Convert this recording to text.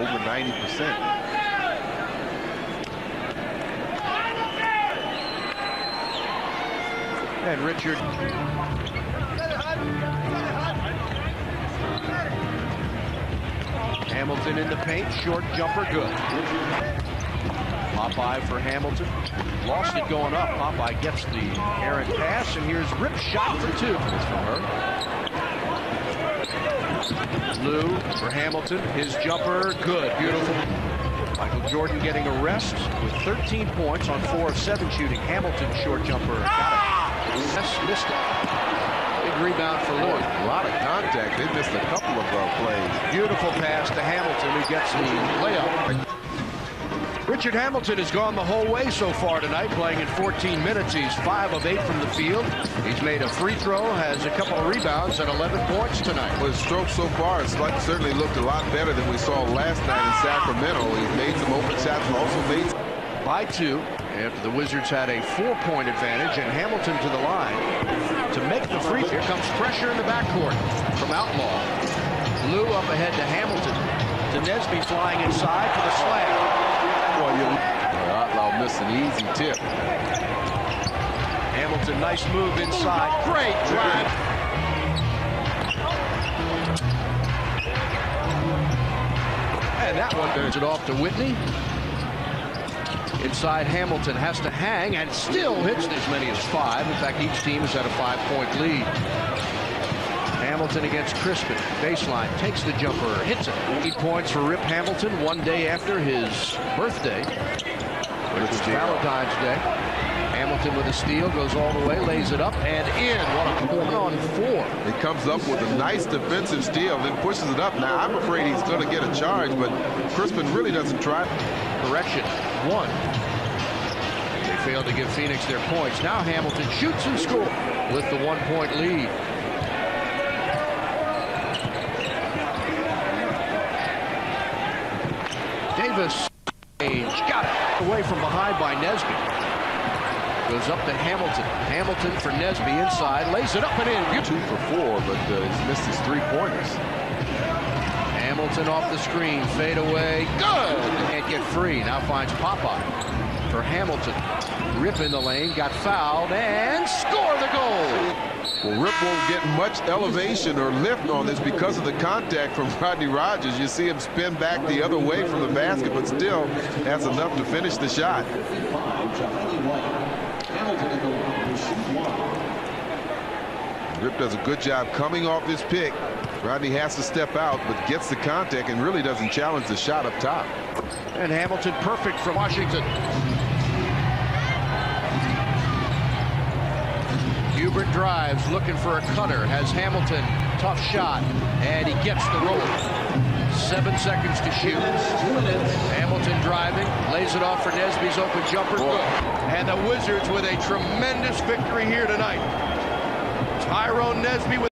over 90%. And Richard Hamilton in the paint, short jumper, good. Popeye for Hamilton. Lost it going up. Popeye gets the errant pass, and here's Rip shot for two. It's from her. Lue for Hamilton. His jumper, good, beautiful. Michael Jordan getting a rest with 13 points on 4 of 7 shooting. Hamilton short jumper got it. Missed it. Big rebound for Lloyd. A lot of contact. They missed a couple of uh, plays. Beautiful pass to Hamilton who gets the layup. Richard Hamilton has gone the whole way so far tonight, playing in 14 minutes. He's 5 of 8 from the field. He's made a free throw, has a couple of rebounds, and 11 points tonight. Well, his stroke so far has certainly looked a lot better than we saw last night in Sacramento. He's made some open shots and also made... By two, after the Wizards had a four-point advantage, and Hamilton to the line to make the free. Throw, here comes pressure in the backcourt from Outlaw. Lue up ahead to Hamilton. To Nesby flying inside for the slam. Boy, you Outlaw missed an easy tip. Hamilton, nice move inside. Great drive. And that one turns it off to Whitney. Inside Hamilton has to hang and still hits as many as five. In fact, each team has had a five-point lead. Hamilton against Crispin. Baseline takes the jumper, hits it. Eight points for Rip Hamilton one day after his birthday, which was Valentine's Day. Hamilton with a steal, goes all the way, lays it up and in. What a one on four. He comes up with a nice defensive steal, then pushes it up. Now, I'm afraid he's going to get a charge, but Crispin really doesn't try. Correction, one. They failed to give Phoenix their points. Now Hamilton shoots and scores with the one-point lead. Davis got it away from behind by Nesby. Goes up to Hamilton. Hamilton for Nesby inside, lays it up and in. Two for four, but uh, he's missed his three pointers. Hamilton off the screen, fade away, good! Can't get free. Now finds Popeye for Hamilton. Rip in the lane, got fouled, and score the goal! Well, Rip won't get much elevation or lift on this because of the contact from Rodney Rogers. You see him spin back the other way from the basket, but still has enough to finish the shot. Rip does a good job coming off his pick. Rodney has to step out, but gets the contact and really doesn't challenge the shot up top. And Hamilton perfect for Washington. Hubert drives, looking for a cutter, has Hamilton, tough shot, and he gets the roll. Seven seconds to shoot. Hamilton driving, lays it off for Nesby's open jumper, good. And the Wizards with a tremendous victory here tonight. Tyrone Nesby with